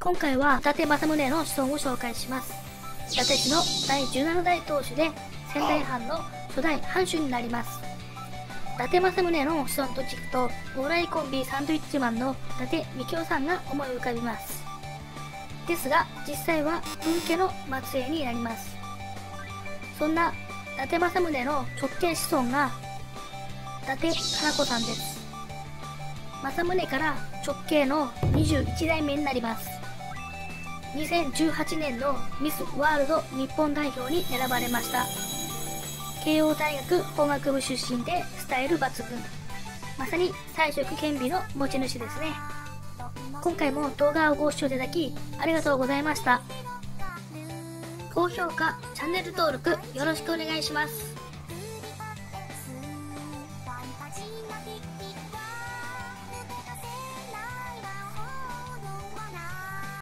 今回は伊達政宗の子孫を紹介します。伊達氏の第17代当主で仙台藩の初代藩主になります。伊達政宗の子孫と聞くとお笑いコンビサンドイッチマンの伊達みきおさんが思い浮かびます。ですが実際は文家の末裔になります。そんな伊達政宗の直系子孫が伊達花子さんです。政宗から直系の21代目になります。2018年のミスワールド日本代表に選ばれました。慶応大学法学部出身でスタイル抜群。まさに彩色兼備の持ち主ですね。今回も動画をご視聴いただきありがとうございました。高評価チャンネル登録よろしくお願いします。